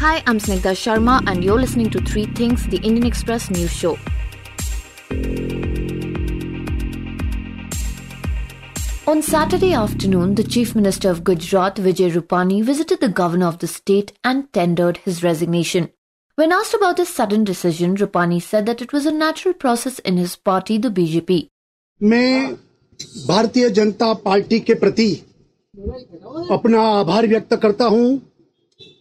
Hi, I'm Snigdha Sharma, and you're listening to Three Things, the Indian Express news show. On Saturday afternoon, the Chief Minister of Gujarat, Vijay Rupani, visited the governor of the state and tendered his resignation. When asked about this sudden decision, Rupani said that it was a natural process in his party, the BJP. मैं Bharatiya Janata party के प्रति अपना आभार व्यक्त करता हूँ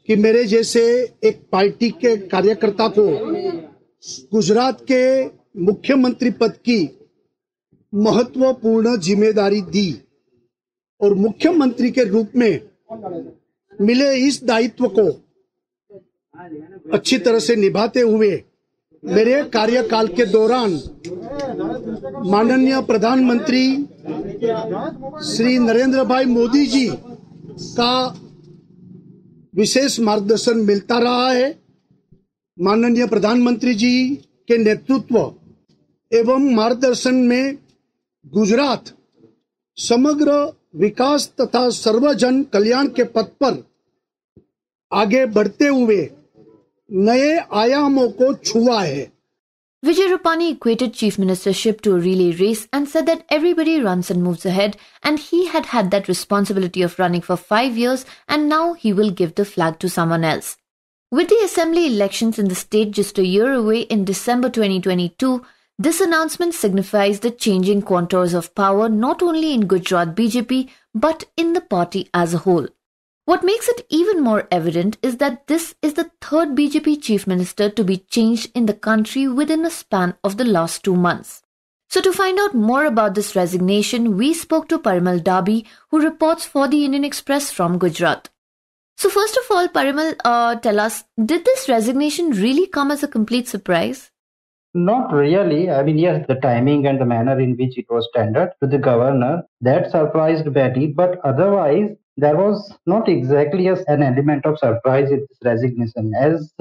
कि मेरे जैसे एक पार्टी के कार्यकर्ता को गुजरात के मुख्यमंत्री पद की महत्वपूर्ण ज़िम्मेदारी दी और मुख्यमंत्री के रूप में मिले इस दायित्व को अच्छी तरह से निभाते हुए मेरे कार्यकाल के दौरान माननीय प्रधानमंत्री श्री नरेंद्र भाई मोदी जी का विशेष मार्गदर्शन मिलता रहा है। माननीय प्रधानमंत्री जी के नेतृत्व एवं मार्गदर्शन में गुजरात समग्र विकास तथा सर्वजन कल्याण के पथ पर आगे बढ़ते हुए नए आयामों को छुआ है Vijay Rupani equated chief ministership to a relay race and said that everybody runs and moves ahead, and he had had that responsibility of running for five years, and now he will give the flag to someone else. With the assembly elections in the state just a year away in December 2022, this announcement signifies the changing contours of power not only in Gujarat BJP but in the party as a whole. What makes it even more evident is that this is the third BJP chief minister to be changed in the country within a span of the last two months. So, to find out more about this resignation, we spoke to Parimal Dabhi, who reports for the Indian Express from Gujarat. So, first of all, Parimal, uh, tell us, did this resignation really come as a complete surprise? Not really. I mean, yes, the timing and the manner in which it was tendered to the governor that surprised Betty, but otherwise, there was not exactly an element of surprise in this resignation. As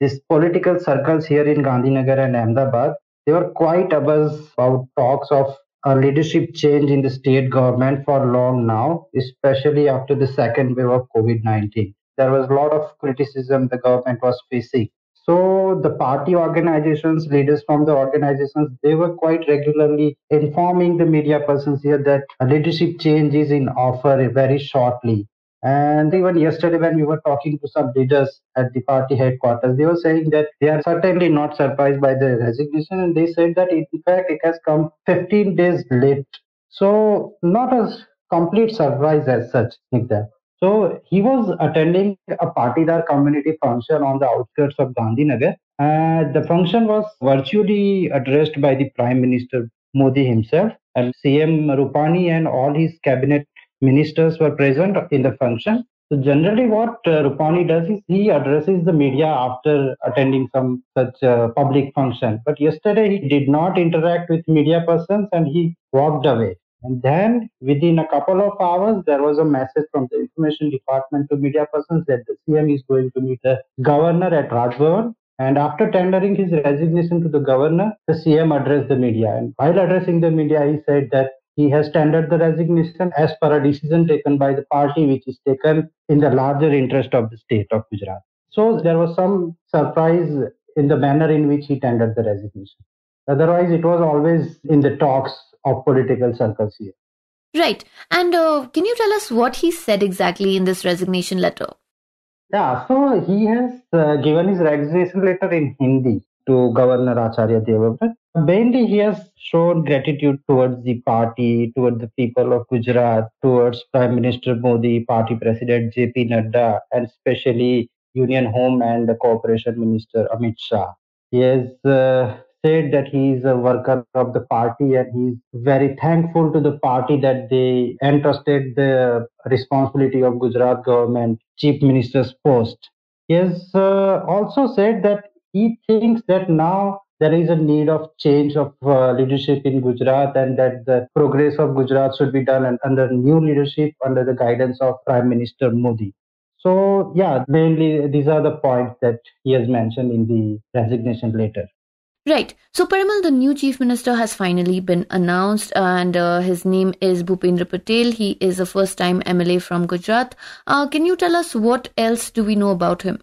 these political circles here in Gandhinagar and Ahmedabad, they were quite abuzz about talks of a leadership change in the state government for long now, especially after the second wave of COVID 19. There was a lot of criticism the government was facing so the party organizations, leaders from the organizations, they were quite regularly informing the media persons here that a leadership change is in offer very shortly. And even yesterday, when we were talking to some leaders at the party headquarters, they were saying that they are certainly not surprised by the resignation. And they said that, in fact, it has come 15 days late. So, not a complete surprise as such, Nigda. So he was attending a Patidar community function on the outskirts of Gandhinagar. Uh, the function was virtually addressed by the Prime Minister Modi himself, and CM Rupani and all his cabinet ministers were present in the function. So generally, what uh, Rupani does is he addresses the media after attending some such uh, public function. But yesterday he did not interact with media persons and he walked away. And then within a couple of hours, there was a message from the information department to media persons that the CM is going to meet the governor at Rajbhavan. And after tendering his resignation to the governor, the CM addressed the media. And while addressing the media, he said that he has tendered the resignation as per a decision taken by the party, which is taken in the larger interest of the state of Gujarat. So there was some surprise in the manner in which he tendered the resignation. Otherwise, it was always in the talks of political circles here. Right. And uh, can you tell us what he said exactly in this resignation letter? Yeah, so he has uh, given his resignation letter in Hindi to Governor Acharya Devavrat. Mainly, he has shown gratitude towards the party, towards the people of Gujarat, towards Prime Minister Modi, Party President JP Nadda, and especially Union Home and Cooperation Minister Amit Shah. He has uh, said that he is a worker of the party and he's very thankful to the party that they entrusted the responsibility of Gujarat government chief minister's post. He has uh, also said that he thinks that now there is a need of change of uh, leadership in Gujarat and that the progress of Gujarat should be done under new leadership under the guidance of Prime Minister Modi. So, yeah, mainly these are the points that he has mentioned in the resignation letter. Right. So, Parimal, the new chief minister has finally been announced, and uh, his name is Bhupendra Patel. He is a first time MLA from Gujarat. Uh, can you tell us what else do we know about him?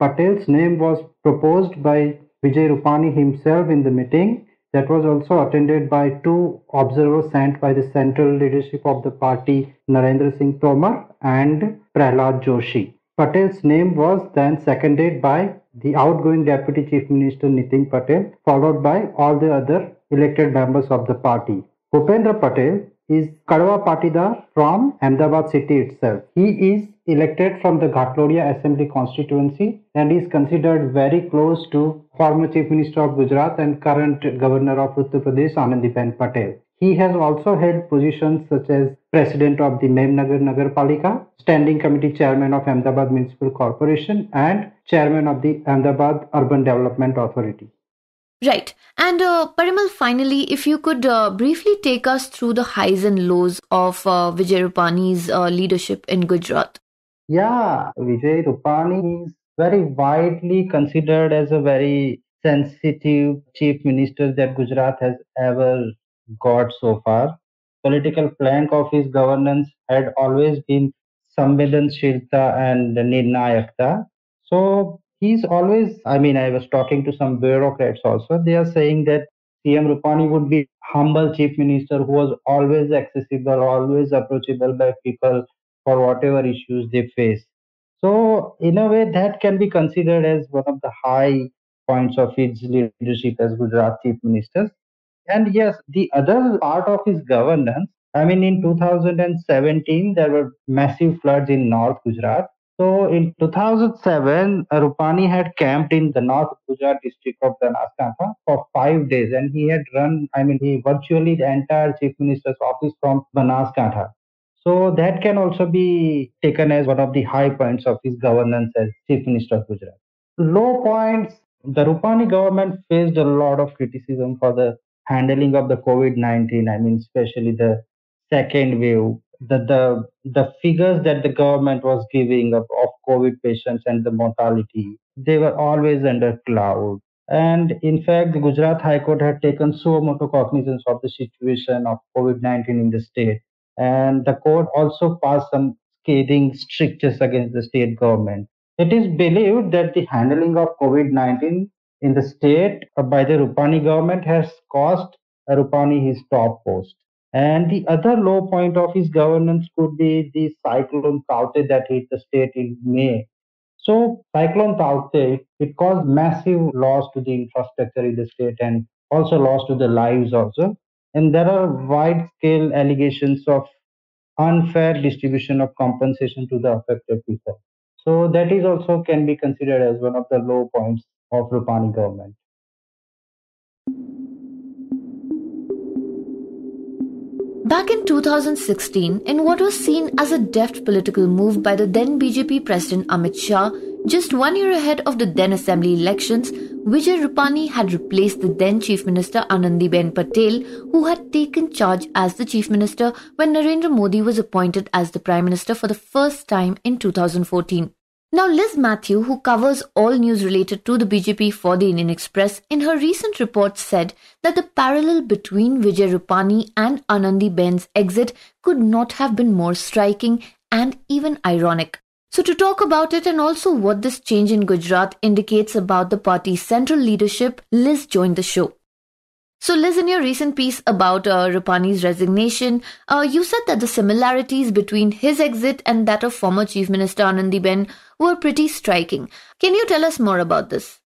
Patel's name was proposed by Vijay Rupani himself in the meeting that was also attended by two observers sent by the central leadership of the party, Narendra Singh Tomar and Prahlad Joshi. Patel's name was then seconded by the outgoing Deputy Chief Minister Nitin Patel, followed by all the other elected members of the party. Bhupendra Patel is Kadwa Patidar from Ahmedabad city itself. He is elected from the Ghatlodia Assembly constituency and is considered very close to former Chief Minister of Gujarat and current Governor of Uttar Pradesh Anandiben Patel. He has also held positions such as President of the Memnagar Nagar Palika, Standing Committee Chairman of Ahmedabad Municipal Corporation and Chairman of the Ahmedabad Urban Development Authority. Right. And uh, Parimal, finally, if you could uh, briefly take us through the highs and lows of uh, Vijay Rupani's uh, leadership in Gujarat. Yeah, Vijay Rupani is very widely considered as a very sensitive chief minister that Gujarat has ever got so far. Political plank of his governance had always been Samvedanshilta and Nirnayakta. So he's always, I mean, I was talking to some bureaucrats also. They are saying that CM Rupani would be humble chief minister who was always accessible, always approachable by people for whatever issues they face. So, in a way, that can be considered as one of the high points of his leadership as Gujarat chief minister. And yes, the other part of his governance, I mean, in 2017, there were massive floods in North Gujarat. So in 2007, Rupani had camped in the North Gujarat district of Banaskantha for five days, and he had run, I mean, he virtually the entire chief minister's office from Banaskantha. So that can also be taken as one of the high points of his governance as chief minister of Gujarat. Low points, the Rupani government faced a lot of criticism for the handling of the COVID-19, I mean, especially the second wave, the, the, the figures that the government was giving of, of COVID patients and the mortality, they were always under cloud. And in fact, the Gujarat High Court had taken suo motu cognizance of the situation of COVID-19 in the state. And the court also passed some scathing strictures against the state government. It is believed that the handling of COVID 19 in the state uh, by the Rupani government has cost uh, Rupani his top post. And the other low point of his governance could be the cyclone Taukte that hit the state in May. So cyclone Taukte, it caused massive loss to the infrastructure in the state and also loss to the lives also. And there are wide scale allegations of unfair distribution of compensation to the affected people. So that is also can be considered as one of the low points of Rupani government. Back in 2016, in what was seen as a deft political move by the then BJP President Amit Shah, just one year ahead of the then assembly elections, Vijay Rupani had replaced the then Chief Minister Anandiben Patel, who had taken charge as the Chief Minister when Narendra Modi was appointed as the Prime Minister for the first time in 2014. Now, Liz Matthew, who covers all news related to the BJP for the Indian Express, in her recent report said that the parallel between Vijay Rupani and Anandiben's exit could not have been more striking and even ironic. So, to talk about it and also what this change in Gujarat indicates about the party's central leadership, Liz joined the show. So, Liz, in your recent piece about uh, Rupani's resignation, uh, you said that the similarities between his exit and that of former Chief Minister Anandiben were pretty striking. Can you tell us more about this?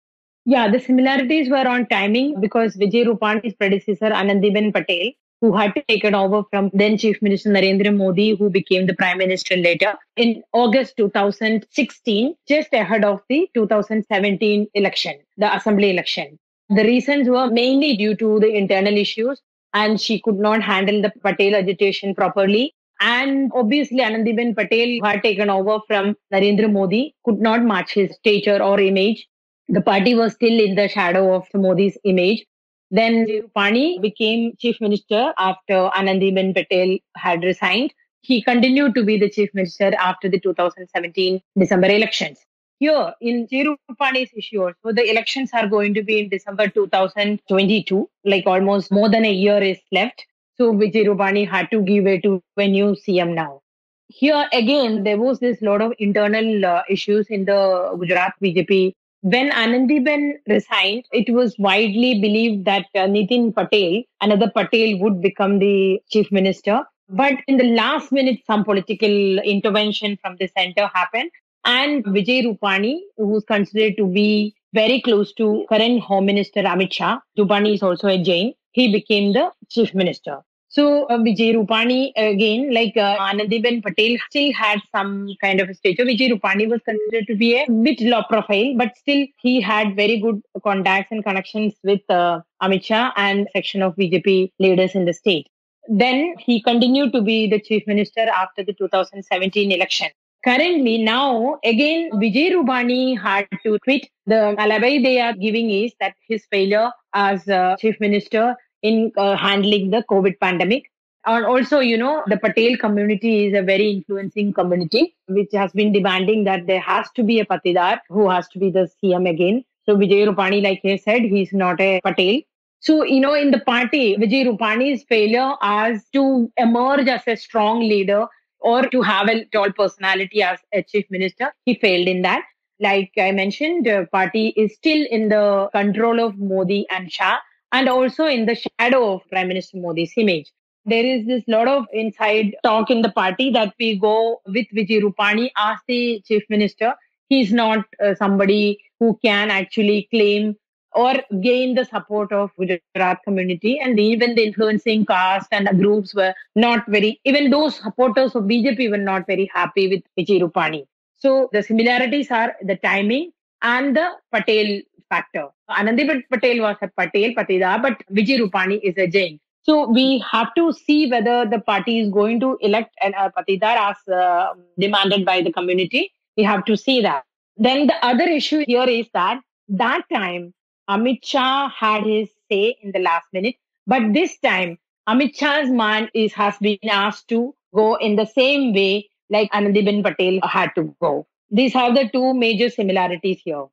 Yeah, the similarities were on timing because Vijay Rupani's predecessor Anandiben Patel, who had taken over from then Chief Minister Narendra Modi, who became the Prime Minister later, in August 2016, just ahead of the 2017 election, the Assembly election. The reasons were mainly due to the internal issues, and she could not handle the Patel agitation properly. And obviously, Anandiben Patel, who had taken over from Narendra Modi, could not match his stature or image. The party was still in the shadow of Modi's image. Then Rupani became chief minister after Anandiben Patel had resigned. He continued to be the chief minister after the 2017 December elections. here in Chirupani's issue also, the elections are going to be in December 2022, like almost more than a year is left. So Vijay Rupani had to give way to a new CM now. Here again, there was this lot of internal uh, issues in the Gujarat BJP. When Anandiben resigned, it was widely believed that uh, Nitin Patel, another Patel, would become the chief minister. But in the last minute, some political intervention from the center happened. And Vijay Rupani, who's considered to be very close to current Home Minister Amit Shah, Rupani is also a Jain, he became the chief minister. So uh, Vijay Rupani again, like uh, Anandiben Patel, still had some kind of a stature. Vijay Rupani was considered to be a bit low profile, but still he had very good contacts and connections with uh, Amit Shah and section of BJP leaders in the state. Then he continued to be the chief minister after the 2017 election. Currently, now again, Vijay Rupani had to quit. The alibi they are giving is that his failure as uh, chief minister in uh, handling the COVID pandemic. And also, you know, the Patel community is a very influencing community, which has been demanding that there has to be a Patidar who has to be the CM again. So Vijay Rupani, like he said, he's not a Patel. So, you know, in the party, Vijay Rupani's failure as to emerge as a strong leader or to have a tall personality as a chief minister, he failed in that. Like I mentioned, the party is still in the control of Modi and Shah and also in the shadow of Prime Minister Modi's image. There is this lot of inside talk in the party that we go with Vijay Rupani as the chief minister. He's not uh, somebody who can actually claim or gain the support of Gujarat community and even the influencing caste and the groups were not very, even those supporters of BJP were not very happy with Vijay Rupani. So the similarities are the timing and the Patel factor. Anandiben Patel was a Patel, Patidar, but Vijay Rupani is a Jain. So we have to see whether the party is going to elect a uh, Patidar as uh, demanded by the community. We have to see that. Then the other issue here is that that time Amit Shah had his say in the last minute, but this time Amit Shah's man is has been asked to go in the same way like Anandiben Patel had to go. These are the two major similarities here.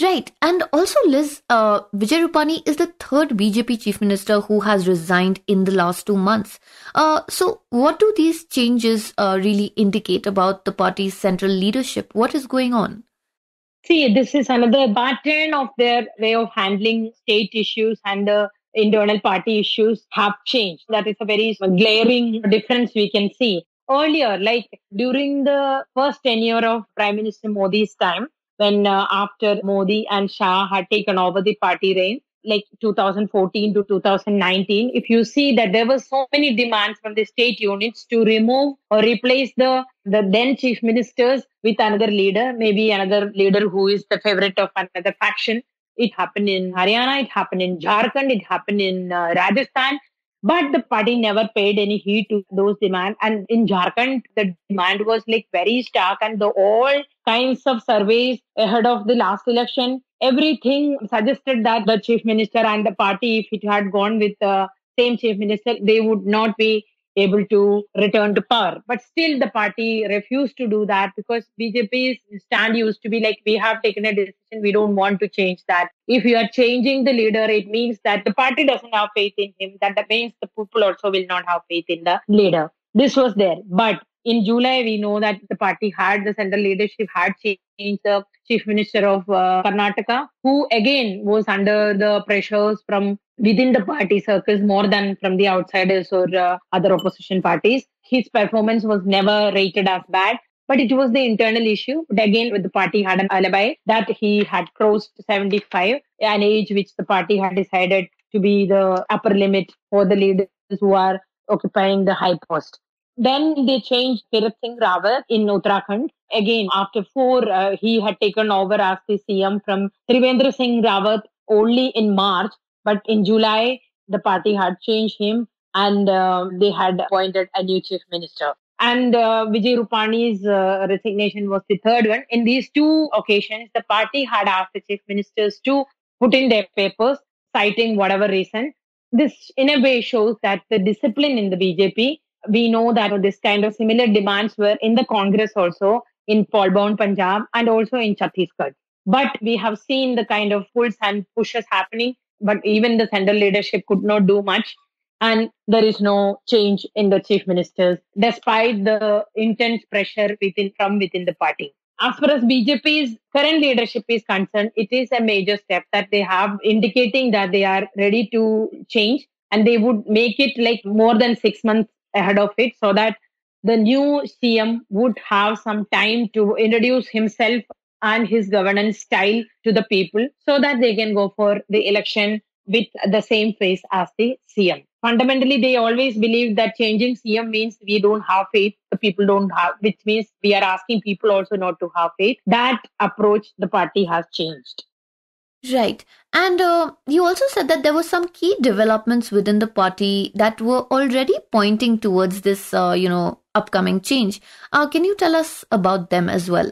Right. And also, Liz, uh, Vijay Rupani is the third BJP chief minister who has resigned in the last two months. Uh, so, what do these changes uh, really indicate about the party's central leadership? What is going on? See, this is another pattern of their way of handling state issues and the internal party issues have changed. That is a very glaring difference we can see. Earlier, like during the first tenure of Prime Minister Modi's time, when uh, after Modi and Shah had taken over the party reign, like 2014 to 2019, if you see that there were so many demands from the state units to remove or replace the, the then chief ministers with another leader, maybe another leader who is the favorite of another faction. It happened in Haryana, it happened in Jharkhand, it happened in uh, Rajasthan. But the party never paid any heed to those demands. And in Jharkhand, the demand was like very stark, and the all kinds of surveys ahead of the last election, everything suggested that the chief minister and the party, if it had gone with the same chief minister, they would not be able to return to power. But still, the party refused to do that because BJP's stand used to be like, we have taken a decision, we don't want to change that. If you are changing the leader, it means that the party doesn't have faith in him. That means the people also will not have faith in the leader. This was there. But in July, we know that the party had, the central leadership had changed the chief minister of uh, Karnataka, who again was under the pressures from within the party circles more than from the outsiders or uh, other opposition parties. His performance was never rated as bad. But it was the internal issue. But again, with the party had an alibi that he had crossed 75, an age which the party had decided to be the upper limit for the leaders who are occupying the high post. Then they changed Tirath Singh Rawat in Uttarakhand. Again, after four, uh, he had taken over as the CM from Trivendra Singh Rawat only in March. But in July, the party had changed him and uh, they had appointed a new chief minister. And uh, Vijay Rupani's uh, resignation was the third one. In these two occasions, the party had asked the chief ministers to put in their papers, citing whatever reason. This, in a way, shows that the discipline in the BJP we know that this kind of similar demands were in the Congress also in Palbon, Punjab, and also in Chhattisgarh. But we have seen the kind of pulls and pushes happening, but even the central leadership could not do much. And there is no change in the chief ministers, despite the intense pressure within from within the party. As far as BJP's current leadership is concerned, it is a major step that they have indicating that they are ready to change and they would make it like more than six months ahead of it so that the new CM would have some time to introduce himself and his governance style to the people so that they can go for the election with the same face as the CM. Fundamentally, they always believe that changing CM means we don't have faith, the people don't have, which means we are asking people also not to have faith. That approach the party has changed. Right. And uh, you also said that there were some key developments within the party that were already pointing towards this, uh, you know, upcoming change. Uh, can you tell us about them as well?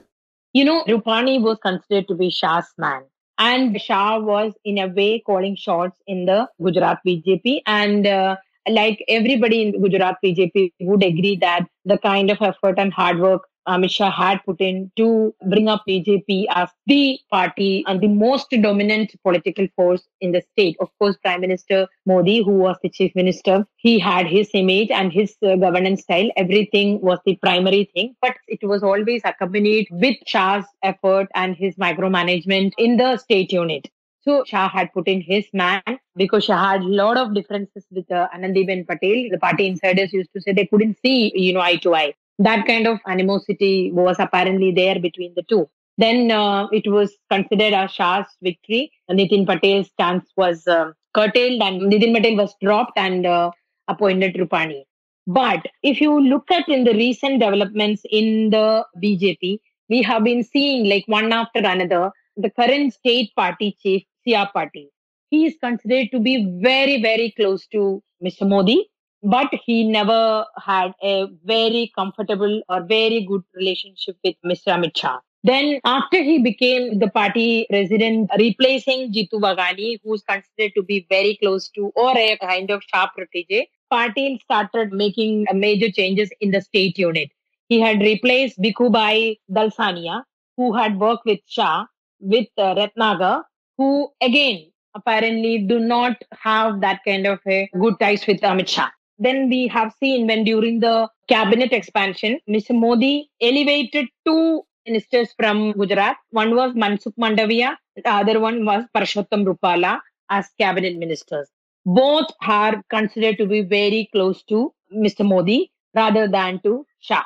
You know, Rupani was considered to be Shah's man. And Shah was, in a way, calling shots in the Gujarat BJP. And uh, like everybody in Gujarat BJP would agree that the kind of effort and hard work Amit Shah had put in to bring up BJP as the party and the most dominant political force in the state. Of course, Prime Minister Modi, who was the chief minister, he had his image and his uh, governance style. Everything was the primary thing, but it was always accompanied with Shah's effort and his micromanagement in the state unit. So Shah had put in his man because Shah had a lot of differences with uh, Anandiben Patel. The party insiders used to say they couldn't see, you know, eye to eye that kind of animosity was apparently there between the two. Then uh, it was considered a Shah's victory. Nitin Patel's stance was uh, curtailed and Nitin Patel was dropped and uh, appointed Rupani. But if you look at in the recent developments in the BJP, we have been seeing like one after another, the current state party chief, CR Patil, he is considered to be very, very close to Mr. Modi but he never had a very comfortable or very good relationship with Mr. Amit Shah. Then, after he became the party president, replacing Jitu Vaghani, who's considered to be very close to or a kind of Shah protege, Patil started making major changes in the state unit. He had replaced Bhikhubhai Dalsania, who had worked with Shah, with uh, Ratnakar, who again apparently do not have that kind of a good ties with Amit Shah. Then we have seen when during the cabinet expansion, Mr. Modi elevated two ministers from Gujarat. One was Mansukh Mandaviya, the other one was Parshottam Rupala as cabinet ministers. Both are considered to be very close to Mr. Modi rather than to Shah.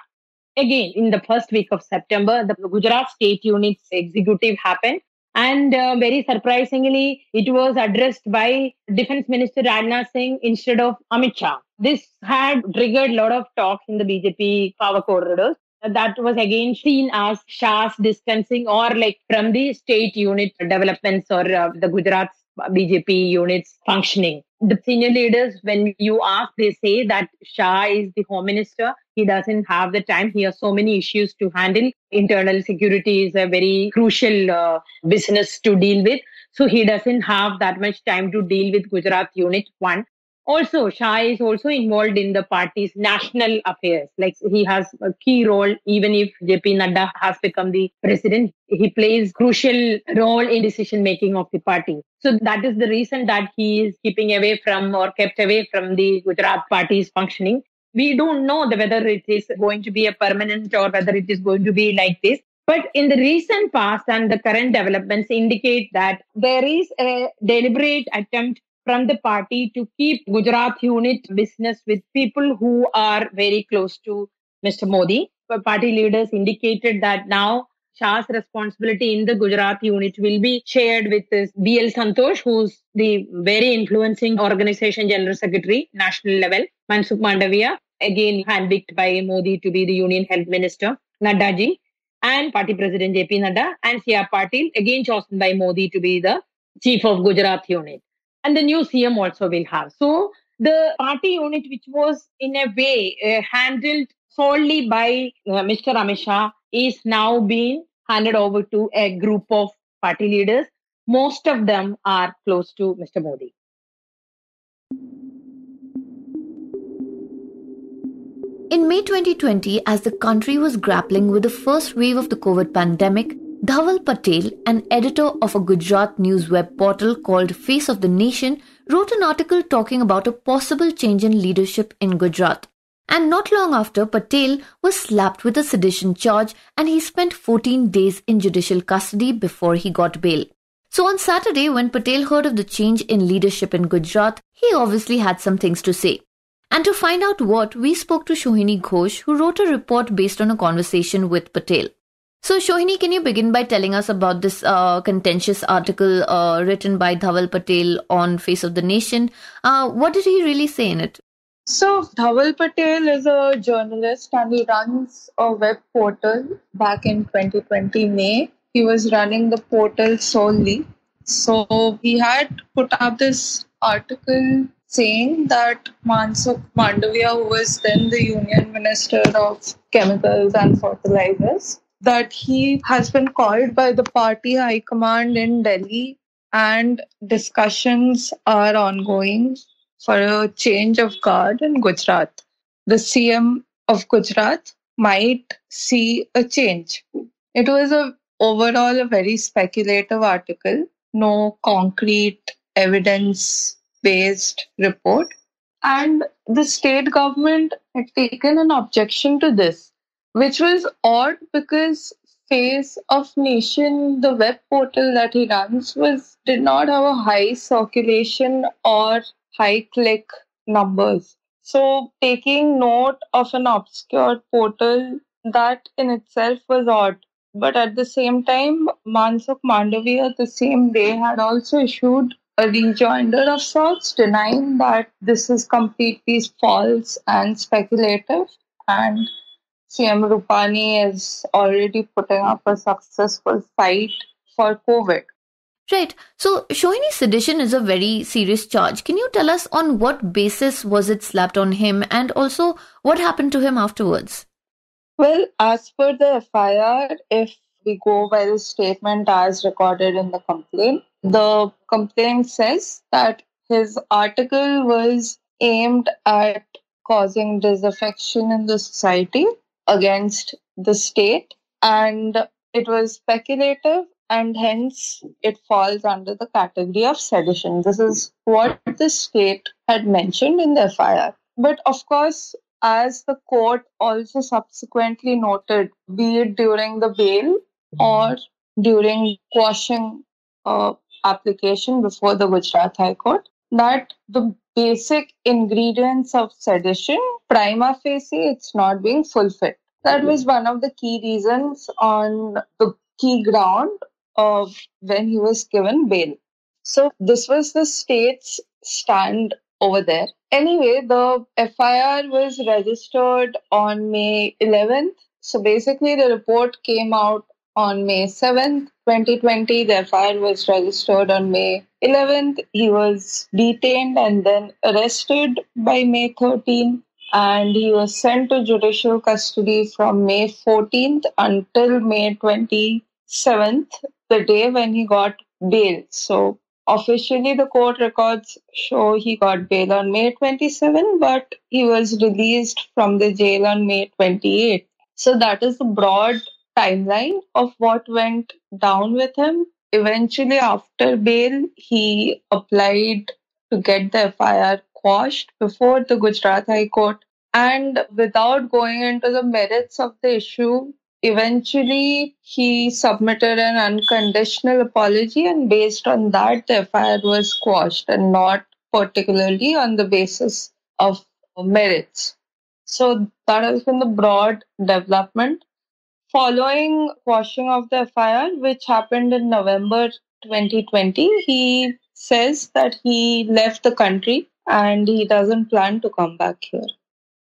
Again, in the first week of September, the Gujarat State Unit's executive happened and uh, very surprisingly, it was addressed by Defense Minister Rajnath Singh instead of Amit Shah. This had triggered a lot of talk in the BJP power corridors. That was again seen as Shah's distancing or like from the state unit developments or uh, the Gujarat BJP units functioning. The senior leaders, when you ask, they say that Shah is the home minister. He doesn't have the time. He has so many issues to handle. Internal security is a very crucial uh, business to deal with. So he doesn't have that much time to deal with Gujarat unit one. Also, Shah is also involved in the party's national affairs. Like he has a key role, even if JP Nadda has become the president, he plays crucial role in decision making of the party. So that is the reason that he is keeping away from or kept away from the Gujarat party's functioning. We don't know whether it is going to be a permanent or whether it is going to be like this. But in the recent past and the current developments indicate that there is a deliberate attempt from the party to keep Gujarat unit business with people who are very close to Mr. Modi. But party leaders indicated that now Shah's responsibility in the Gujarat unit will be shared with this BL Santosh, who's the very influencing organization general secretary, national level, Mansukh Mandaviya, again handpicked by Modi to be the union health minister, Naddaji, and party president JP Nadda, and C.R. Patil, again chosen by Modi to be the chief of Gujarat unit and the new CM also will have. So the party unit, which was in a way uh, handled solely by uh, Mr. Amit Shah, is now being handed over to a group of party leaders. Most of them are close to Mr. Modi. In May 2020, as the country was grappling with the first wave of the COVID pandemic, Dhaval Patel, an editor of a Gujarat news web portal called Face of the Nation, wrote an article talking about a possible change in leadership in Gujarat. And not long after, Patel was slapped with a sedition charge and he spent 14 days in judicial custody before he got bail. So on Saturday, when Patel heard of the change in leadership in Gujarat, he obviously had some things to say. And to find out what, we spoke to Sohini Ghosh, who wrote a report based on a conversation with Patel. So, Sohini, can you begin by telling us about this uh, contentious article uh, written by Dhaval Patel on Face of the Nation? Uh, what did he really say in it? So, Dhaval Patel is a journalist and he runs a web portal back in 2020 May. He was running the portal solely. So, he had put up this article saying that Mansukh Mandaviya, who was then the Union Minister of Chemicals and Fertilizers, that he has been called by the party high command in Delhi and discussions are ongoing for a change of guard in Gujarat. The CM of Gujarat might see a change. It was a overall a very speculative article, no concrete evidence based report. And the state government had taken an objection to this which was odd because Face of Nation, the web portal that he runs, was did not have a high circulation or high click numbers. So taking note of an obscure portal that in itself was odd. But at the same time, Mansukh Mandaviya the same day had also issued a rejoinder of sorts, denying that this is completely false and speculative. And CM Rupani is already putting up a successful fight for COVID. Right. So, Sohini sedition is a very serious charge. Can you tell us on what basis was it slapped on him and also what happened to him afterwards? Well, as per the FIR, if we go by the statement as recorded in the complaint, the complaint says that his article was aimed at causing disaffection in the society against the state and it was speculative and hence it falls under the category of sedition. This is what the state had mentioned in the FIR. But of course, as the court also subsequently noted, be it during the bail or during quashing uh, application before the Gujarat High Court, that the basic ingredients of sedition, prima facie, it's not being fulfilled. That was one of the key reasons on the key ground of when he was given bail. So this was the state's stand over there. Anyway, the FIR was registered on May 11th. So basically, the report came out on May 7th, 2020. The FIR was registered on May 11th. He was detained and then arrested by May 13th and he was sent to judicial custody from May 14th until May 27th, the day when he got bail. So officially the court records show he got bail on May 27, but he was released from the jail on May 28. So that is the broad timeline of what went down with him. Eventually, after bail, he applied to get the FIR quashed before the Gujarat High Court. And without going into the merits of the issue, eventually he submitted an unconditional apology, and based on that, the FIR was quashed and not particularly on the basis of merits. So that has been the broad development. Following quashing of the FIR, which happened in November 2020, he says that he left the country and he doesn't plan to come back here.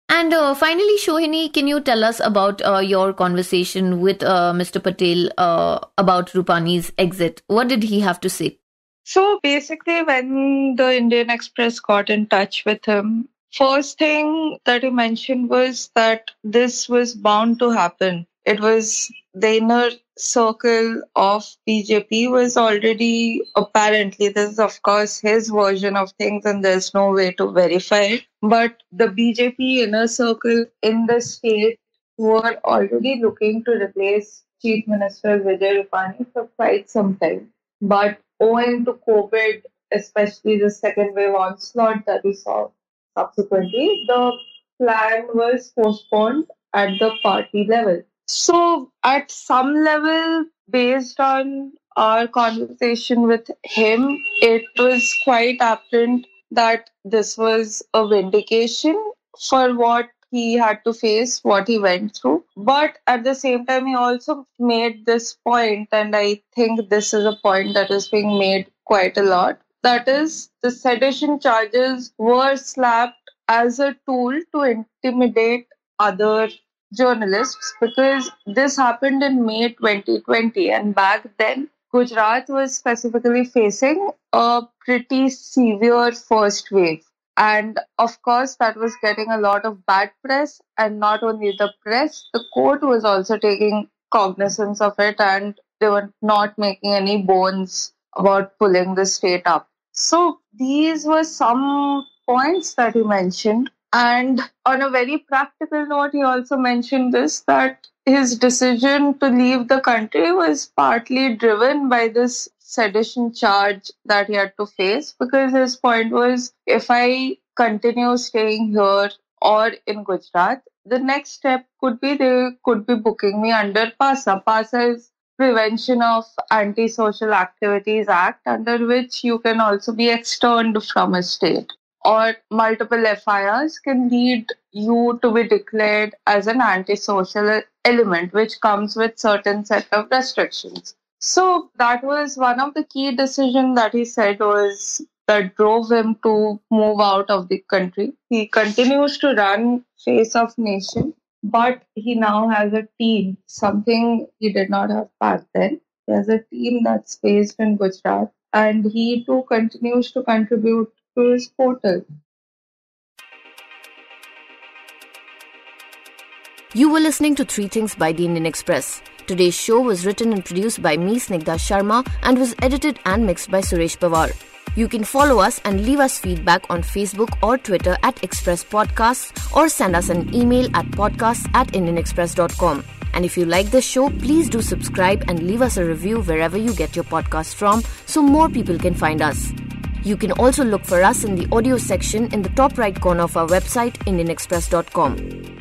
And uh, finally, Sohini, can you tell us about uh, your conversation with uh, Mr. Patel uh, about Rupani's exit? What did he have to say? So basically, when the Indian Express got in touch with him, first thing that he mentioned was that this was bound to happen. It was the inner circle of BJP was already apparently this is of course his version of things and there's no way to verify it But the BJP inner circle in the state were already looking to replace Chief Minister Vijay Rupani for quite some time. But owing to COVID, especially the second wave onslaught that we saw subsequently, the plan was postponed at the party level. So, at some level, based on our conversation with him, it was quite apparent that this was a vindication for what he had to face, what he went through. But at the same time, he also made this point, and I think this is a point that is being made quite a lot. That is, the sedition charges were slapped as a tool to intimidate other journalists because this happened in May 2020, and back then Gujarat was specifically facing a pretty severe first wave. And of course, that was getting a lot of bad press. And not only the press, the court was also taking cognizance of it and they were not making any bones about pulling the state up. So these were some points that you mentioned. And on a very practical note, he also mentioned this that his decision to leave the country was partly driven by this sedition charge that he had to face because his point was if I continue staying here or in Gujarat, the next step could be they could be booking me under PASA. PASA is Prevention of Antisocial Activities Act, under which you can also be externed from a state or multiple FIRs can lead you to be declared as an antisocial element, which comes with certain set of restrictions. So that was one of the key decisions that he said was that drove him to move out of the country. He continues to run Face of Nation, but he now has a team, something he did not have back then. He has a team that's based in Gujarat, and he too continues to contribute to portal. You were listening to Three Things by the Indian Express. Today's show was written and produced by me, Snigdha Sharma, and was edited and mixed by Suresh Pawar. You can follow us and leave us feedback on Facebook or Twitter at Express Podcasts or send us an email at podcasts at IndianExpress.com. And if you like the show, please do subscribe and leave us a review wherever you get your podcast from so more people can find us. You can also look for us in the audio section in the top right corner of our website, IndianExpress.com.